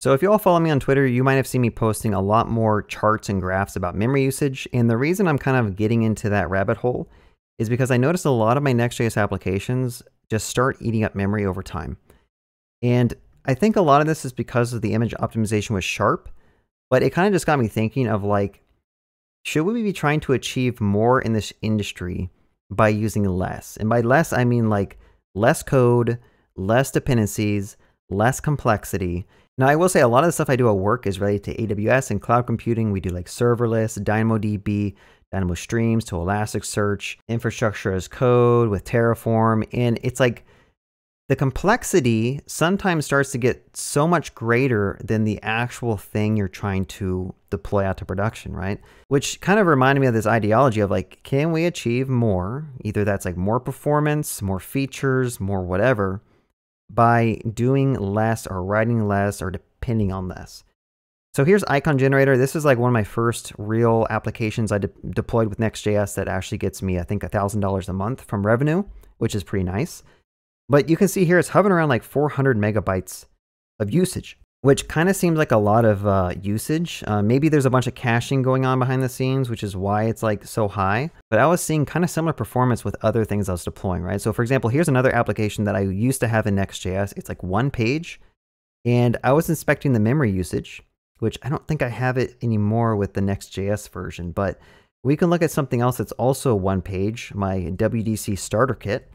So if you all follow me on Twitter, you might have seen me posting a lot more charts and graphs about memory usage. And the reason I'm kind of getting into that rabbit hole is because I noticed a lot of my Next.js applications just start eating up memory over time. And I think a lot of this is because of the image optimization with Sharp, but it kind of just got me thinking of like, should we be trying to achieve more in this industry by using less? And by less, I mean like less code, less dependencies, less complexity. Now, I will say a lot of the stuff I do at work is related to AWS and cloud computing. We do like serverless, DynamoDB, Dynamo Streams to Elasticsearch, infrastructure as code with Terraform. And it's like the complexity sometimes starts to get so much greater than the actual thing you're trying to deploy out to production, right? Which kind of reminded me of this ideology of like, can we achieve more? Either that's like more performance, more features, more whatever by doing less or writing less or depending on less. So here's Icon Generator. This is like one of my first real applications I de deployed with Next.js that actually gets me, I think, $1,000 a month from revenue, which is pretty nice. But you can see here it's hovering around like 400 megabytes of usage which kind of seems like a lot of uh, usage. Uh, maybe there's a bunch of caching going on behind the scenes, which is why it's like so high. But I was seeing kind of similar performance with other things I was deploying, right? So for example, here's another application that I used to have in Next.js. It's like one page. And I was inspecting the memory usage, which I don't think I have it anymore with the Next.js version, but we can look at something else that's also one page, my WDC starter kit.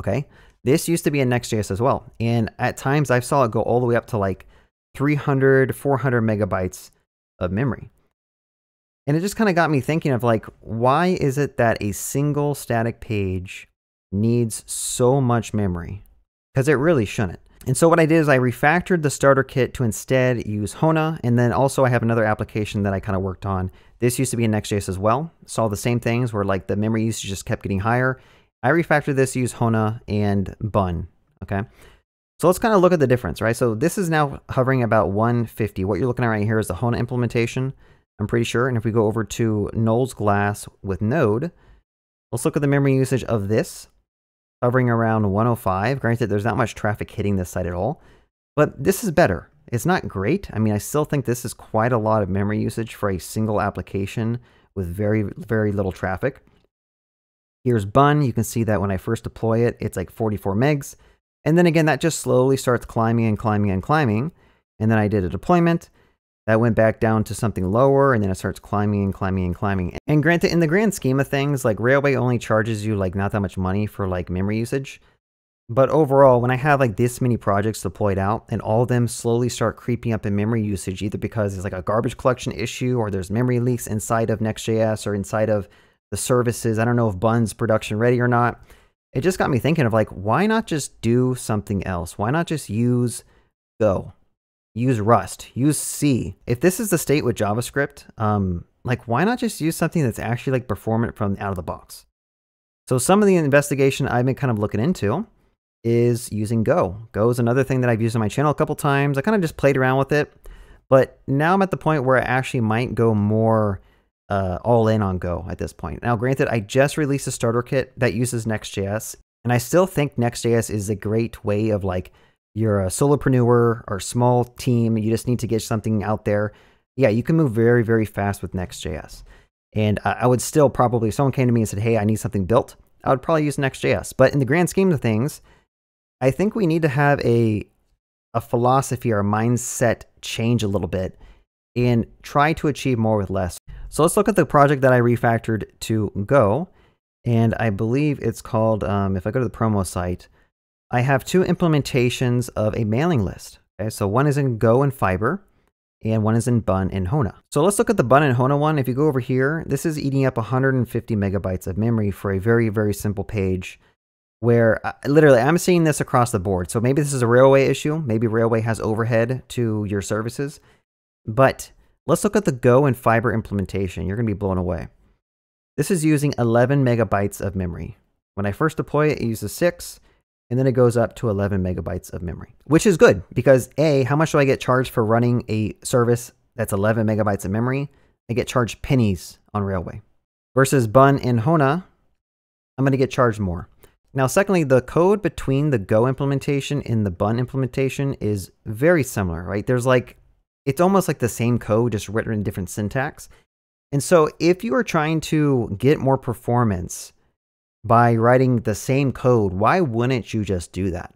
Okay, this used to be in Next.js as well. And at times I saw it go all the way up to like 300, 400 megabytes of memory. And it just kind of got me thinking of like, why is it that a single static page needs so much memory? Because it really shouldn't. And so what I did is I refactored the starter kit to instead use Hono. And then also I have another application that I kind of worked on. This used to be in Next.js as well. Saw the same things where like the memory usage just kept getting higher. I refactored this, use Hono and Bun, okay? So let's kind of look at the difference, right? So this is now hovering about 150. What you're looking at right here is the Hono implementation, I'm pretty sure. And if we go over to Knowles Glass with Node, let's look at the memory usage of this, hovering around 105. Granted, there's not much traffic hitting this site at all, but this is better. It's not great. I mean, I still think this is quite a lot of memory usage for a single application with very, very little traffic. Here's Bun. You can see that when I first deploy it, it's like 44 megs. And then again, that just slowly starts climbing and climbing and climbing. And then I did a deployment. That went back down to something lower, and then it starts climbing and climbing and climbing. And granted, in the grand scheme of things, like Railway only charges you like not that much money for like memory usage. But overall, when I have like this many projects deployed out and all of them slowly start creeping up in memory usage, either because it's like a garbage collection issue or there's memory leaks inside of Next.js or inside of the services. I don't know if Bun's production ready or not. It just got me thinking of like, why not just do something else? Why not just use Go? Use Rust, use C. If this is the state with JavaScript, um, like why not just use something that's actually like performant from out of the box? So some of the investigation I've been kind of looking into is using Go. Go is another thing that I've used on my channel a couple times. I kind of just played around with it, but now I'm at the point where I actually might go more uh, all in on Go at this point. Now, granted, I just released a starter kit that uses Next.js, and I still think Next.js is a great way of like you're a solopreneur or small team, you just need to get something out there. Yeah, you can move very, very fast with Next.js. And I would still probably, if someone came to me and said, hey, I need something built, I would probably use Next.js. But in the grand scheme of things, I think we need to have a, a philosophy or a mindset change a little bit and try to achieve more with less. So let's look at the project that I refactored to Go. And I believe it's called, um, if I go to the promo site, I have two implementations of a mailing list. Okay, so one is in Go and Fiber, and one is in Bun and Hono. So let's look at the Bun and Hono one. If you go over here, this is eating up 150 megabytes of memory for a very, very simple page where uh, literally I'm seeing this across the board. So maybe this is a Railway issue. Maybe Railway has overhead to your services. But Let's look at the Go and Fiber implementation. You're going to be blown away. This is using 11 megabytes of memory. When I first deploy it, it uses 6, and then it goes up to 11 megabytes of memory, which is good because A, how much do I get charged for running a service that's 11 megabytes of memory? I get charged pennies on Railway. Versus Bun and Hono, I'm going to get charged more. Now, secondly, the code between the Go implementation and the Bun implementation is very similar, right? There's like, it's almost like the same code, just written in different syntax. And so if you are trying to get more performance by writing the same code, why wouldn't you just do that?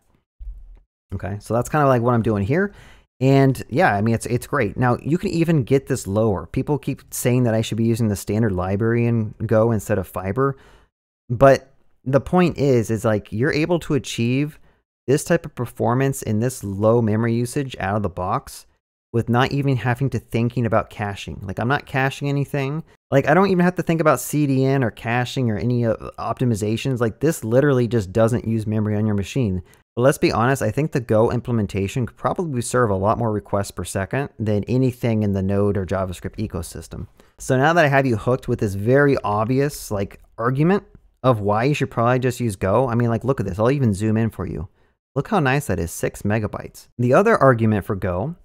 Okay, so that's kind of like what I'm doing here. And yeah, I mean, it's, it's great. Now, you can even get this lower. People keep saying that I should be using the standard library in Go instead of Fiber. But the point is, is like you're able to achieve this type of performance in this low memory usage out of the box with not even having to thinking about caching. Like I'm not caching anything. Like I don't even have to think about CDN or caching or any uh, optimizations. Like this literally just doesn't use memory on your machine. But let's be honest, I think the Go implementation could probably serve a lot more requests per second than anything in the Node or JavaScript ecosystem. So now that I have you hooked with this very obvious like argument of why you should probably just use Go, I mean like look at this, I'll even zoom in for you. Look how nice that is, six megabytes. The other argument for Go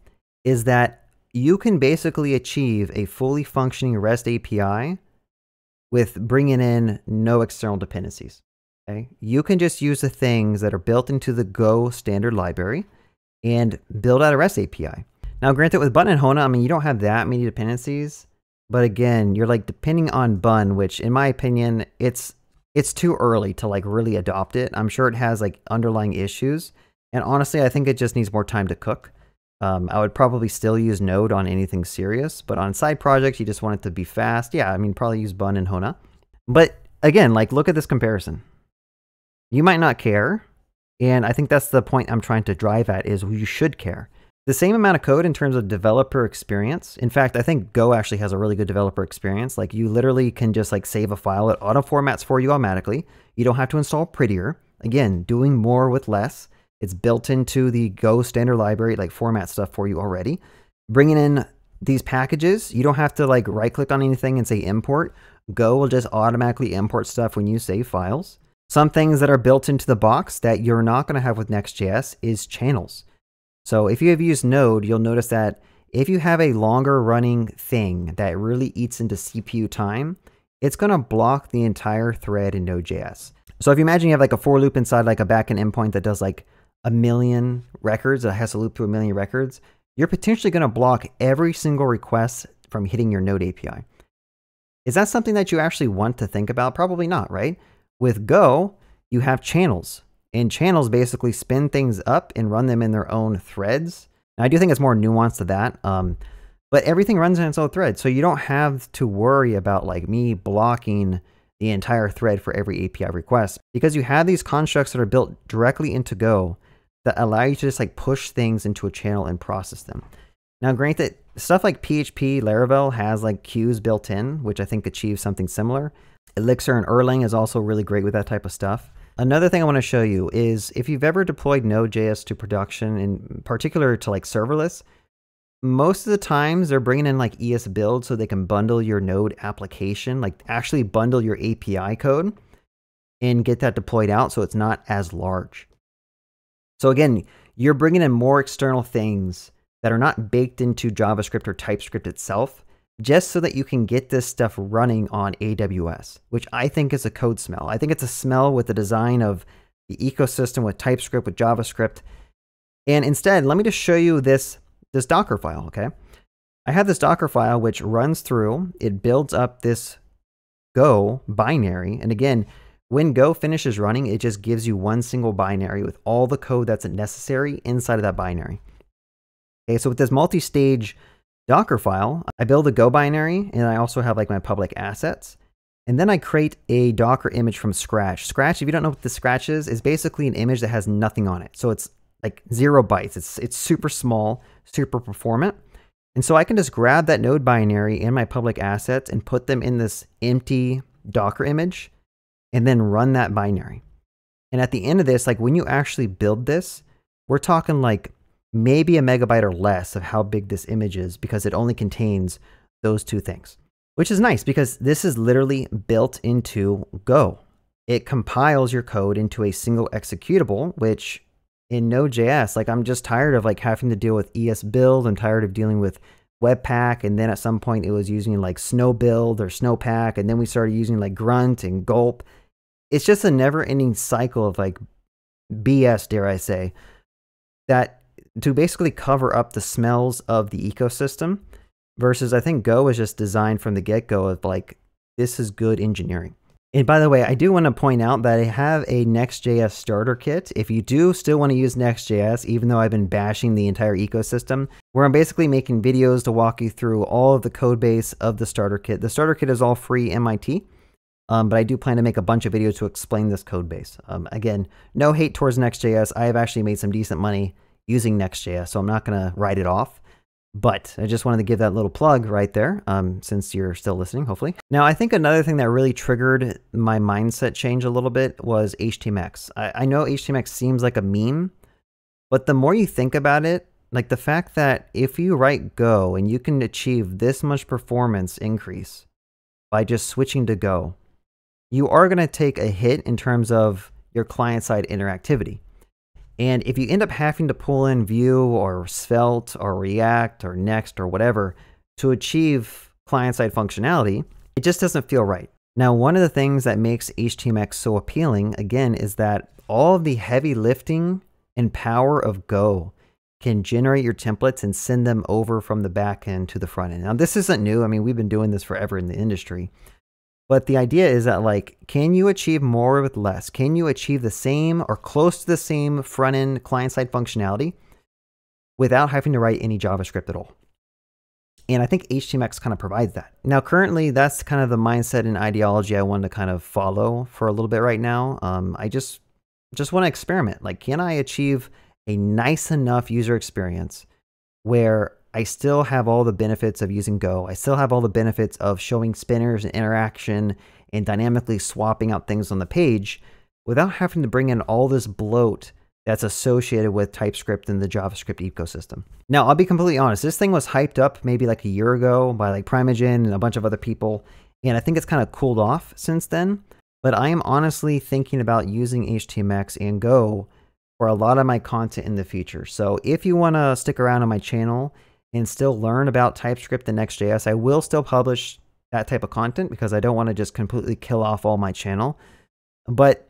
is that you can basically achieve a fully functioning REST API with bringing in no external dependencies. Okay? You can just use the things that are built into the Go standard library and build out a REST API. Now, granted, with Bun and Hono, I mean, you don't have that many dependencies, but again, you're like depending on Bun, which in my opinion, it's it's too early to like really adopt it. I'm sure it has like underlying issues, and honestly, I think it just needs more time to cook. Um, I would probably still use Node on anything serious, but on side projects, you just want it to be fast. Yeah, I mean, probably use Bun and Hono. But again, like, look at this comparison. You might not care, and I think that's the point I'm trying to drive at is you should care. The same amount of code in terms of developer experience. In fact, I think Go actually has a really good developer experience. Like you literally can just like save a file. It auto formats for you automatically. You don't have to install Prettier. Again, doing more with less. It's built into the Go standard library, like format stuff for you already. Bringing in these packages, you don't have to like right click on anything and say import. Go will just automatically import stuff when you save files. Some things that are built into the box that you're not going to have with Next.js is channels. So if you have used Node, you'll notice that if you have a longer running thing that really eats into CPU time, it's going to block the entire thread in Node.js. So if you imagine you have like a for loop inside like a backend endpoint that does like a million records, that has to loop through a million records, you're potentially going to block every single request from hitting your Node API. Is that something that you actually want to think about? Probably not, right? With Go, you have channels, and channels basically spin things up and run them in their own threads. Now, I do think it's more nuanced to that, um, but everything runs in its own thread, so you don't have to worry about like me blocking the entire thread for every API request because you have these constructs that are built directly into Go that allow you to just like push things into a channel and process them. Now, granted, stuff like PHP Laravel has like queues built in, which I think achieves something similar. Elixir and Erlang is also really great with that type of stuff. Another thing I want to show you is if you've ever deployed Node.js to production, in particular to like serverless, most of the times they're bringing in like esbuild so they can bundle your Node application, like actually bundle your API code and get that deployed out so it's not as large. So again, you're bringing in more external things that are not baked into JavaScript or TypeScript itself, just so that you can get this stuff running on AWS, which I think is a code smell. I think it's a smell with the design of the ecosystem with TypeScript, with JavaScript. And instead, let me just show you this, this Docker file, okay? I have this Docker file which runs through, it builds up this Go binary. And again, when Go finishes running, it just gives you one single binary with all the code that's necessary inside of that binary. Okay, so with this multi-stage Docker file, I build a Go binary and I also have like my public assets. And then I create a Docker image from scratch. Scratch, if you don't know what the scratch is, is basically an image that has nothing on it. So it's like zero bytes. It's, it's super small, super performant. And so I can just grab that node binary and my public assets and put them in this empty Docker image and then run that binary. And at the end of this, like when you actually build this, we're talking like maybe a megabyte or less of how big this image is because it only contains those two things, which is nice because this is literally built into Go. It compiles your code into a single executable, which in Node.js, like I'm just tired of like having to deal with esbuild. I'm tired of dealing with Webpack, and then at some point it was using like Snow build or Snowpack, and then we started using like Grunt and Gulp. It's just a never ending cycle of like BS, dare I say, that to basically cover up the smells of the ecosystem versus I think Go was just designed from the get go of like, this is good engineering. And by the way, I do want to point out that I have a Next.js starter kit. If you do still want to use Next.js, even though I've been bashing the entire ecosystem, where I'm basically making videos to walk you through all of the code base of the starter kit. The starter kit is all free MIT, um, but I do plan to make a bunch of videos to explain this code base. Um, again, no hate towards Next.js. I have actually made some decent money using Next.js, so I'm not going to write it off. But I just wanted to give that little plug right there, um, since you're still listening, hopefully. Now, I think another thing that really triggered my mindset change a little bit was HTMX. I, I know HTMX seems like a meme, but the more you think about it, like the fact that if you write Go and you can achieve this much performance increase by just switching to Go, you are going to take a hit in terms of your client side interactivity. And if you end up having to pull in Vue or Svelte or React or Next or whatever to achieve client side functionality, it just doesn't feel right. Now, one of the things that makes HTMX so appealing, again, is that all the heavy lifting and power of Go can generate your templates and send them over from the back end to the front end. Now, this isn't new. I mean, we've been doing this forever in the industry. But the idea is that like, can you achieve more with less? Can you achieve the same or close to the same front end client side functionality without having to write any JavaScript at all? And I think HTMX kind of provides that. Now, currently, that's kind of the mindset and ideology I want to kind of follow for a little bit right now. Um, I just just want to experiment. Like, can I achieve a nice enough user experience where I still have all the benefits of using Go. I still have all the benefits of showing spinners and interaction and dynamically swapping out things on the page without having to bring in all this bloat that's associated with TypeScript and the JavaScript ecosystem. Now, I'll be completely honest, this thing was hyped up maybe like a year ago by like Primeagen and a bunch of other people, and I think it's kind of cooled off since then. But I am honestly thinking about using HTMX and Go for a lot of my content in the future. So if you want to stick around on my channel and still learn about TypeScript and Next.js. I will still publish that type of content because I don't want to just completely kill off all my channel. But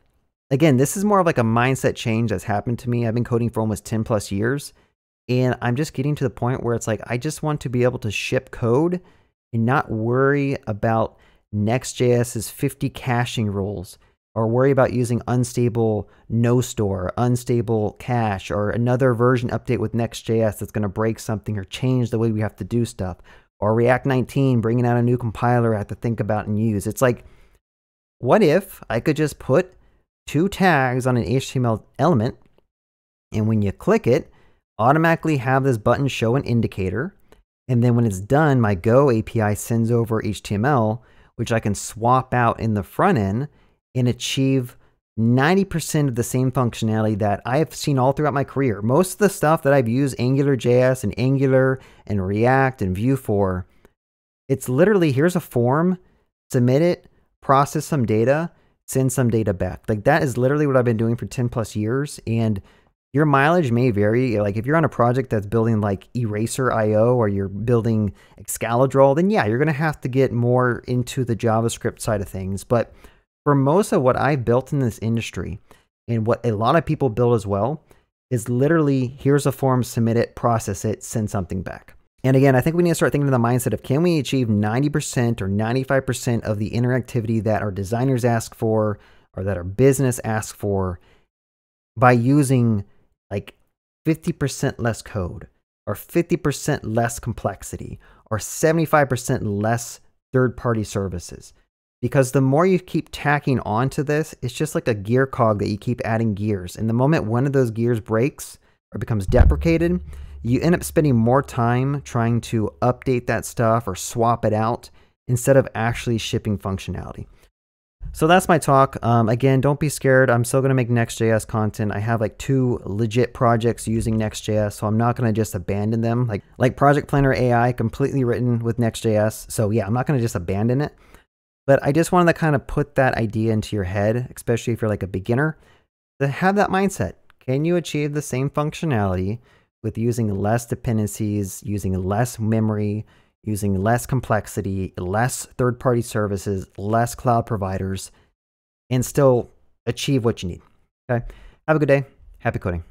again, this is more of like a mindset change that's happened to me. I've been coding for almost 10 plus years. And I'm just getting to the point where it's like, I just want to be able to ship code and not worry about Next.js's 50 caching rules or worry about using unstable no store, unstable cache, or another version update with Next.js that's going to break something or change the way we have to do stuff, or React 19 bringing out a new compiler I have to think about and use. It's like, what if I could just put two tags on an HTML element, and when you click it, automatically have this button show an indicator, and then when it's done, my Go API sends over HTML, which I can swap out in the front end and achieve 90% of the same functionality that I have seen all throughout my career. Most of the stuff that I've used AngularJS and Angular and React and Vue for, it's literally here's a form, submit it, process some data, send some data back. Like that is literally what I've been doing for 10 plus years. And your mileage may vary. Like if you're on a project that's building like Eraser.io or you're building Excalidraw, then yeah, you're going to have to get more into the JavaScript side of things. But for most of what I've built in this industry and what a lot of people build as well is literally here's a form, submit it, process it, send something back. And again, I think we need to start thinking of the mindset of can we achieve 90% or 95% of the interactivity that our designers ask for or that our business asks for by using like 50% less code or 50% less complexity or 75% less third party services because the more you keep tacking onto this, it's just like a gear cog that you keep adding gears. And the moment one of those gears breaks or becomes deprecated, you end up spending more time trying to update that stuff or swap it out instead of actually shipping functionality. So that's my talk. Um, again, don't be scared. I'm still going to make Next.js content. I have like two legit projects using Next.js, so I'm not going to just abandon them. Like like Project Planner AI, completely written with Next.js. So yeah, I'm not going to just abandon it. But I just wanted to kind of put that idea into your head, especially if you're like a beginner, to have that mindset. Can you achieve the same functionality with using less dependencies, using less memory, using less complexity, less third party services, less cloud providers, and still achieve what you need. Okay. Have a good day. Happy coding.